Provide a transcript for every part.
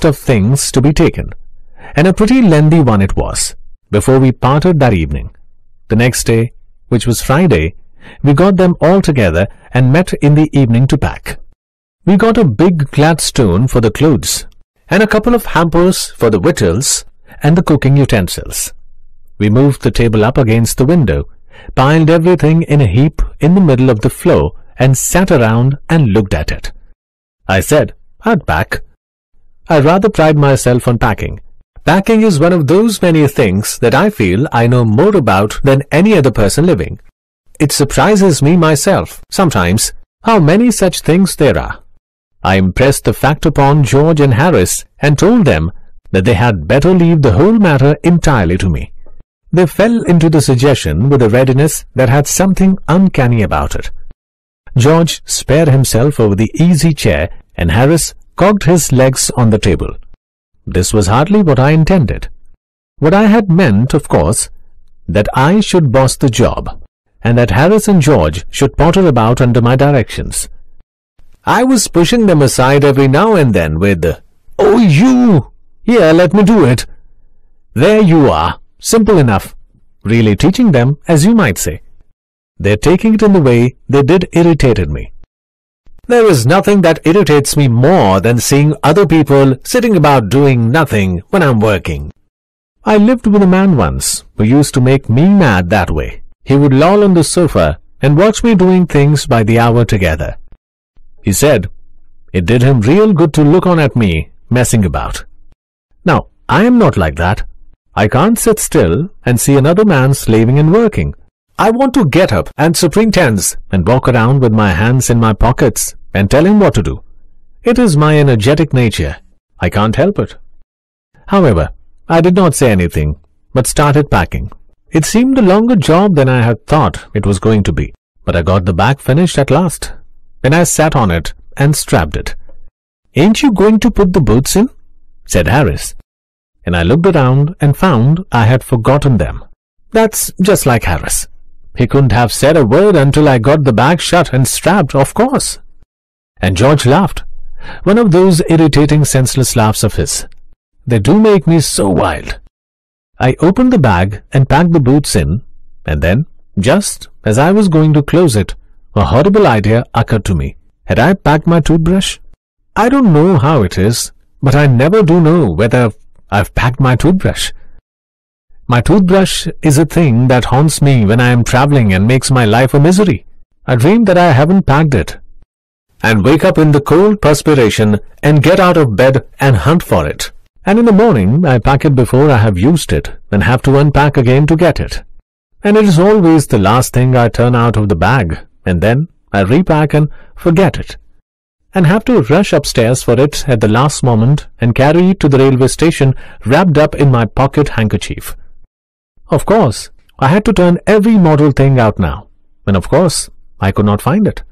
list of things to be taken, and a pretty lengthy one it was, before we parted that evening. The next day, which was Friday, we got them all together and met in the evening to pack. We got a big Gladstone for the clothes, and a couple of hampers for the victuals and the cooking utensils. We moved the table up against the window, piled everything in a heap in the middle of the floor, and sat around and looked at it. I said, I'd. I rather pride myself on packing. Packing is one of those many things that I feel I know more about than any other person living. It surprises me myself, sometimes, how many such things there are. I impressed the fact upon George and Harris and told them that they had better leave the whole matter entirely to me. They fell into the suggestion with a readiness that had something uncanny about it. George spared himself over the easy chair and Harris cocked his legs on the table. This was hardly what I intended. What I had meant, of course, that I should boss the job, and that Harris and George should potter about under my directions. I was pushing them aside every now and then with, Oh, you! Here, let me do it. There you are. Simple enough. Really teaching them, as you might say. Their taking it in the way they did irritated me. There is nothing that irritates me more than seeing other people sitting about doing nothing when I'm working. I lived with a man once who used to make me mad that way. He would loll on the sofa and watch me doing things by the hour together. He said, it did him real good to look on at me messing about. Now, I am not like that. I can't sit still and see another man slaving and working. I want to get up and superintend and walk around with my hands in my pockets and tell him what to do. It is my energetic nature. I can't help it. However, I did not say anything, but started packing. It seemed a longer job than I had thought it was going to be, but I got the bag finished at last. Then I sat on it and strapped it. Ain't you going to put the boots in? said Harris. And I looked around and found I had forgotten them. That's just like Harris. He couldn't have said a word until I got the bag shut and strapped, of course. And George laughed. One of those irritating senseless laughs of his. They do make me so wild. I opened the bag and packed the boots in, and then, just as I was going to close it, a horrible idea occurred to me. Had I packed my toothbrush? I don't know how it is, but I never do know whether I've packed my toothbrush. My toothbrush is a thing that haunts me when I am traveling and makes my life a misery. I dream that I haven't packed it. And wake up in the cold perspiration and get out of bed and hunt for it. And in the morning I pack it before I have used it and have to unpack again to get it. And it is always the last thing I turn out of the bag and then I repack and forget it and have to rush upstairs for it at the last moment and carry it to the railway station wrapped up in my pocket handkerchief. Of course, I had to turn every model thing out now, and of course, I could not find it.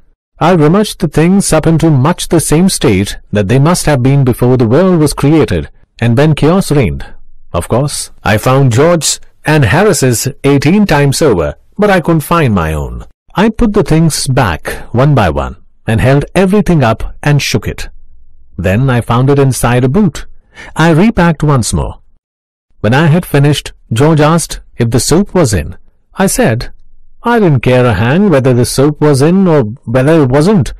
I rummaged the things up into much the same state that they must have been before the world was created and when chaos reigned. Of course, I found George's and Harris's 18 times over, but I couldn't find my own. I put the things back one by one and held everything up and shook it. Then I found it inside a boot. I repacked once more. When I had finished, George asked if the soup was in. I said, I didn't care a hang whether the soap was in or whether it wasn't,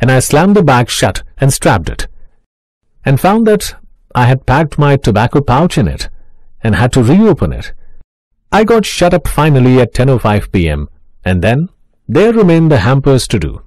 and I slammed the bag shut and strapped it, and found that I had packed my tobacco pouch in it, and had to reopen it. I got shut up finally at 10.05 p.m., and then there remained the hampers to do.